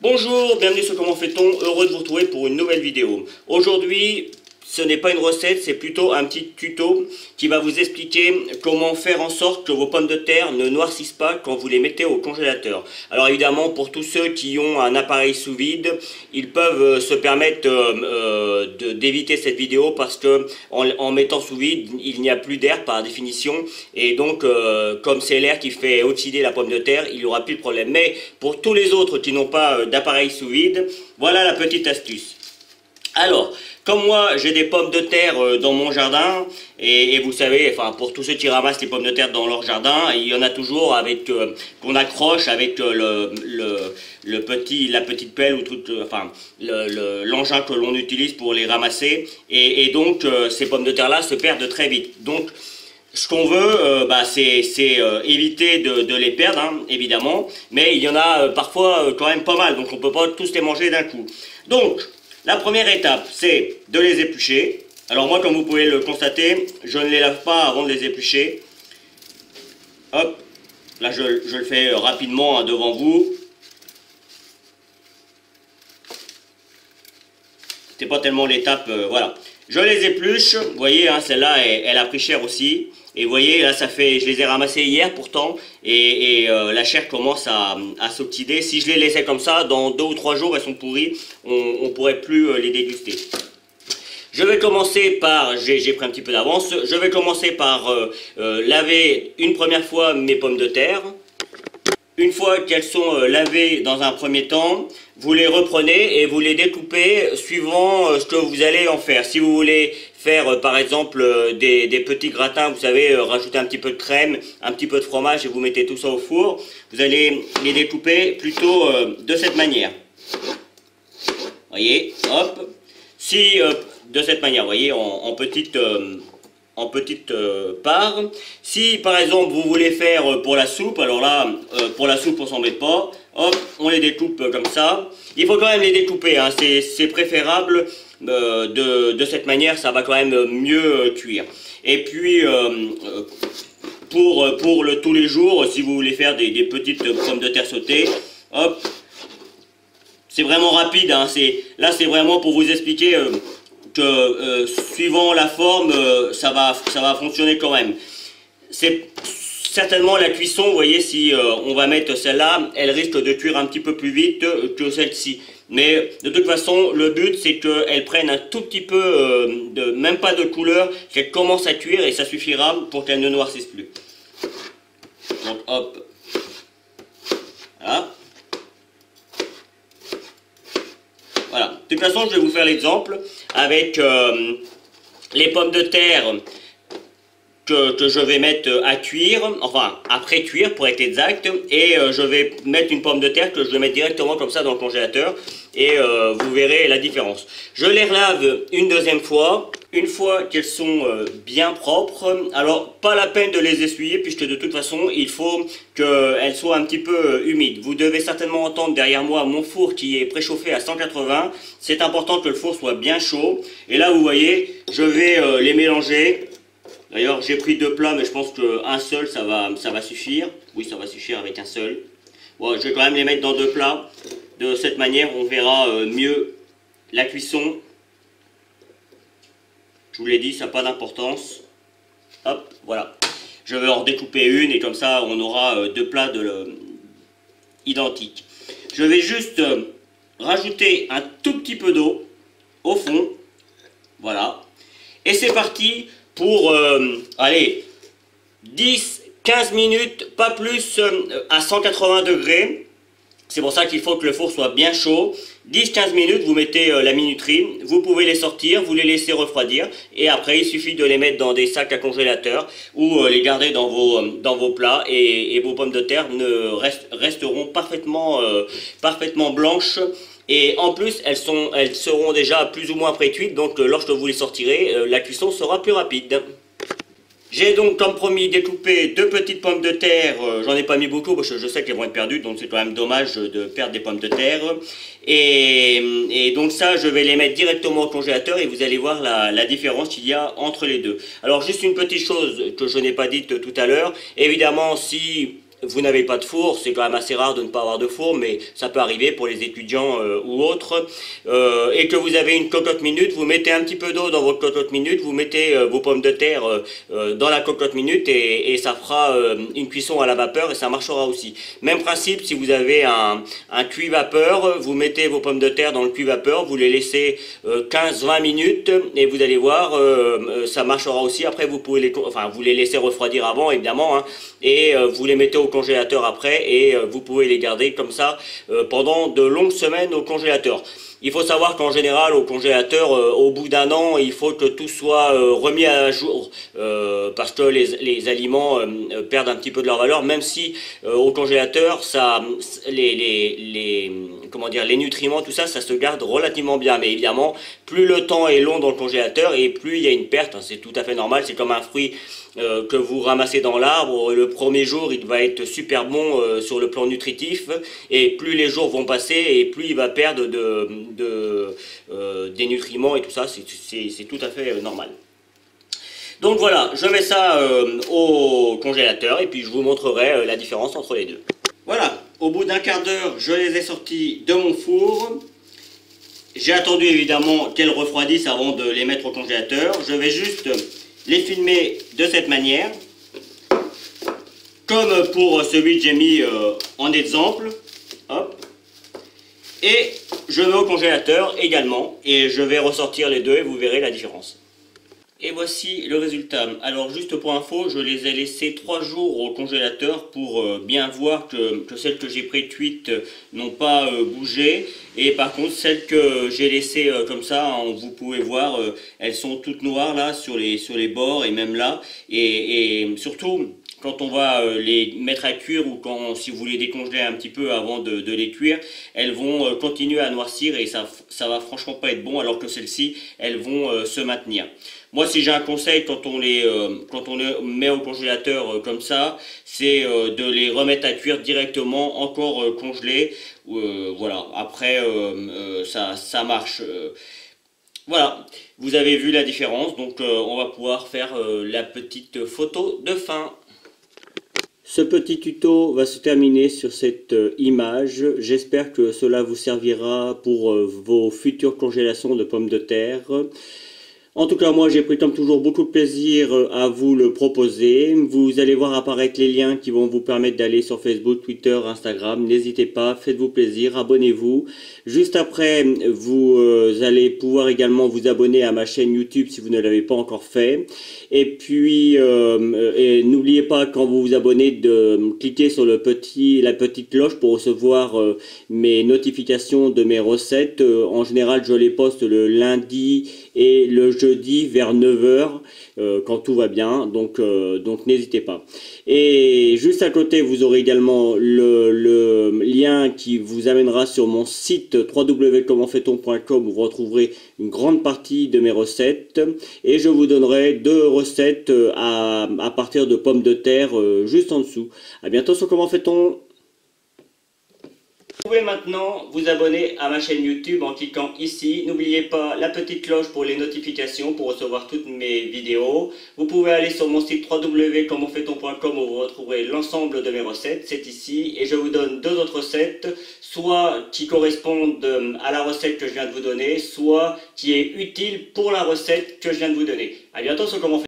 Bonjour, bienvenue sur Comment fait-on? Heureux de vous retrouver pour une nouvelle vidéo. Aujourd'hui, ce n'est pas une recette, c'est plutôt un petit tuto qui va vous expliquer comment faire en sorte que vos pommes de terre ne noircissent pas quand vous les mettez au congélateur. Alors évidemment, pour tous ceux qui ont un appareil sous vide, ils peuvent euh, se permettre euh, euh, d'éviter cette vidéo parce que en, mettant sous vide, il n'y a plus d'air par définition et donc comme c'est l'air qui fait oxyder la pomme de terre, il n'y aura plus de problème. Mais pour tous les autres qui n'ont pas d'appareil sous vide, voilà la petite astuce. Alors, comme moi, j'ai des pommes de terre euh, dans mon jardin, et, vous savez, enfin, pour tous ceux qui ramassent les pommes de terre dans leur jardin, il y en a toujours avec euh, qu'on accroche avec euh, le, petit, la petite pelle ou tout, enfin, l'engin que l'on utilise pour les ramasser, et, donc ces pommes de terre là se perdent très vite. Donc ce qu'on veut, bah, c'est éviter de, les perdre, hein, évidemment, mais il y en a parfois quand même pas mal, donc on ne peut pas tous les manger d'un coup. Donc, la première étape, c'est de les éplucher. Alors moi, comme vous pouvez le constater, je ne les lave pas avant de les éplucher. Hop, là je, le fais rapidement hein, devant vous. C'est pas tellement l'étape, euh, voilà. Je les épluche, vous voyez, hein, celle-là, elle, a pris cher aussi. Et vous voyez, là, ça fait, je les ai ramassés hier pourtant, et, euh, la chair commence à, à s'oxyder. Si je les laissais comme ça, dans deux ou trois jours, elles sont pourries, on ne pourrait plus euh, les déguster. Je vais commencer par, j'ai pris un petit peu d'avance, je vais commencer par euh, laver une première fois mes pommes de terre. Une fois qu'elles sont lavées dans un premier temps, vous les reprenez et vous les découpez suivant ce que vous allez en faire. Si vous voulez faire euh, par exemple euh, des, petits gratins, vous savez, euh, rajouter un petit peu de crème, un petit peu de fromage et vous mettez tout ça au four, vous allez les découper plutôt de cette manière. Voyez, hop. Si de cette manière, voyez, en, petite en petite part. Si par exemple vous voulez faire pour la soupe, alors là, pour la soupe on s'en pas, hop, on les découpe comme ça. Il faut quand même les découper, hein. c'est préférable euh, de, cette manière, ça va quand même mieux euh, cuire. Et puis, euh, pour, pour le tous les jours, si vous voulez faire des, petites pommes de terre sautées, hop, c'est vraiment rapide. Hein, là, c'est vraiment pour vous expliquer que suivant la forme, ça, va, ça va fonctionner quand même. C'est certainement la cuisson, vous voyez, si on va mettre celle-là, elle risque de cuire un petit peu plus vite que celle-ci. Mais de toute façon, le but c'est qu'elle prenne un tout petit peu, euh, de, même pas de couleur, qu'elle commence à cuire et ça suffira pour qu'elle ne noircisse plus. Donc hop. Voilà. Voilà. De toute façon, je vais vous faire l'exemple avec euh, les pommes de terre que, je vais mettre à cuire, enfin après cuire pour être exact, et euh, je vais mettre une pomme de terre que je vais mettre directement comme ça dans le congélateur, et euh, vous verrez la différence. Je les relave une deuxième fois, une fois qu'elles sont euh, bien propres, alors pas la peine de les essuyer puisque de toute façon il faut qu'elles soient un petit peu humides. Vous devez certainement entendre derrière moi mon four qui est préchauffé à 180, c'est important que le four soit bien chaud, et là vous voyez, je vais les mélanger D'ailleurs, j'ai pris deux plats, mais je pense qu'un seul, ça va, suffire. Oui, ça va suffire avec un seul. Bon, je vais quand même les mettre dans deux plats. De cette manière, on verra euh, mieux la cuisson. Je vous l'ai dit, ça n'a pas d'importance. Hop, voilà. Je vais en découper une et comme ça, on aura euh, deux plats de, identiques. Je vais juste euh, rajouter un tout petit peu d'eau au fond. Voilà. Et c'est parti pour, euh, allez, 10, 15 minutes, pas plus, euh, à 180 degrés. C'est pour ça qu'il faut que le four soit bien chaud. 10-15 minutes, vous mettez euh, la minuterie, vous pouvez les sortir, vous les laissez refroidir, et après il suffit de les mettre dans des sacs à congélateur ou les garder dans vos, dans vos plats. Et, vos pommes de terre ne resteront parfaitement, parfaitement blanches. Et en plus, elles, sont, elles seront déjà plus ou moins pré-cuites, donc euh, lorsque vous les sortirez, euh, la cuisson sera plus rapide. J'ai donc, comme promis, découpé deux petites pommes de terre. Euh, j'en ai pas mis beaucoup parce que je sais qu'elles vont être perdues, donc c'est quand même dommage de perdre des pommes de terre. Et, donc ça, je vais les mettre directement au congélateur et vous allez voir la différence qu'il y a entre les deux. Alors juste une petite chose que je n'ai pas dite tout à l'heure. Évidemment, si vous n'avez pas de four, c'est quand même assez rare de ne pas avoir de four, mais ça peut arriver pour les étudiants euh, ou autres, euh, et que vous avez une cocotte minute, vous mettez un petit peu d'eau dans votre cocotte minute, vous mettez euh, vos pommes de terre dans la cocotte minute et, ça fera une cuisson à la vapeur et ça marchera aussi. Même principe, si vous avez un, un cuit vapeur, vous mettez vos pommes de terre dans le cuit vapeur, vous les laissez 15-20 minutes et vous allez voir, ça marchera aussi. Après, vous pouvez les, enfin, vous les laissez refroidir avant, évidemment, hein, et vous les mettez au congélateur après et euh, vous pouvez les garder comme ça euh, pendant de longues semaines au congélateur. Il faut savoir qu'en général, au congélateur, euh, au bout d'un an, il faut que tout soit remis à jour parce que les, aliments perdent un petit peu de leur valeur, même si au congélateur, ça, les, les, comment dire, les nutriments, tout ça, ça se garde relativement bien. Mais évidemment, plus le temps est long dans le congélateur et plus il y a une perte, hein, c'est tout à fait normal. C'est comme un fruit euh, que vous ramassez dans l'arbre, le premier jour il va être super bon euh, sur le plan nutritif et plus les jours vont passer et plus il va perdre de, euh, des nutriments et tout ça, c'est tout à fait normal. Donc voilà, je mets ça au congélateur et puis je vous montrerai la différence entre les deux. Au bout d'un quart d'heure, je les ai sortis de mon four. J'ai attendu évidemment qu'elles refroidissent avant de les mettre au congélateur. Je vais juste les filmer de cette manière, comme pour celui que j'ai mis euh, en exemple. Et je mets au congélateur également, et je vais ressortir les deux et vous verrez la différence. Et voici le résultat. Alors juste pour info, je les ai laissés 3 jours au congélateur pour euh, bien voir que, celles que j'ai pré-cuites n'ont pas euh, bougé. Et par contre, celles que j'ai laissées euh, comme ça, hein, vous pouvez voir, elles sont toutes noires là sur les, sur les bords et même là. Et, surtout, quand on va les mettre à cuire ou quand si vous les décongelez un petit peu avant de, les cuire, elles vont continuer à noircir et ça, ça va franchement pas être bon alors que celles-ci, elles vont se maintenir. Moi, si j'ai un conseil quand on les, euh, quand on les met au congélateur euh, comme ça, c'est euh, de les remettre à cuire directement, encore congelés. voilà. Après, ça, ça marche. Voilà, vous avez vu la différence, donc on va pouvoir faire la petite photo de fin. Ce petit tuto va se terminer sur cette image. J'espère que cela vous servira pour vos futures congélations de pommes de terre. En tout cas, moi, j'ai pris comme toujours beaucoup de plaisir euh, à vous le proposer. Vous allez voir apparaître les liens qui vont vous permettre d'aller sur Facebook, Twitter, Instagram. N'hésitez pas, faites-vous plaisir, abonnez-vous. Juste après, vous euh, allez pouvoir également vous abonner à ma chaîne YouTube si vous ne l'avez pas encore fait. Et puis, euh, n'oubliez pas quand vous vous abonnez de cliquer sur le petit, la petite cloche pour recevoir mes notifications de mes recettes. en général, je les poste le lundi et le jeudi vers 9h euh, quand tout va bien. Donc, euh, donc n'hésitez pas. Et juste à côté, vous aurez également le, lien qui vous amènera sur mon site www.commentfaiton.com où vous retrouverez une grande partie de mes recettes. Et je vous donnerai deux recettes euh, à, à partir de pommes de terre juste en dessous. À bientôt sur Comment fait-on? Vous pouvez maintenant vous abonner à ma chaîne YouTube en cliquant ici. N'oubliez pas la petite cloche pour les notifications pour recevoir toutes mes vidéos. Vous pouvez aller sur mon site www.commentfaiton.com où vous retrouverez l'ensemble de mes recettes. C'est ici et je vous donne deux autres recettes, soit qui correspondent euh, à la recette que je viens de vous donner, soit qui est utile pour la recette que je viens de vous donner. A bientôt sur Comment